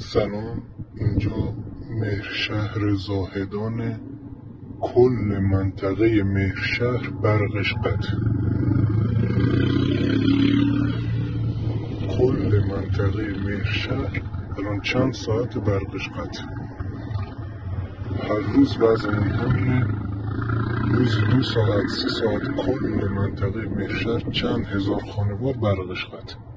سلام. اینجا مهرشهر زاهدان کل منطقه مهرشهر برقش قطع. کل منطقه مهرشهر الان چند ساعت برقش قطع. هر روز وضع همینه روزی دو ساعت سه ساعت کل منطقه مهرشهر چند هزار خانوار برقش قطع.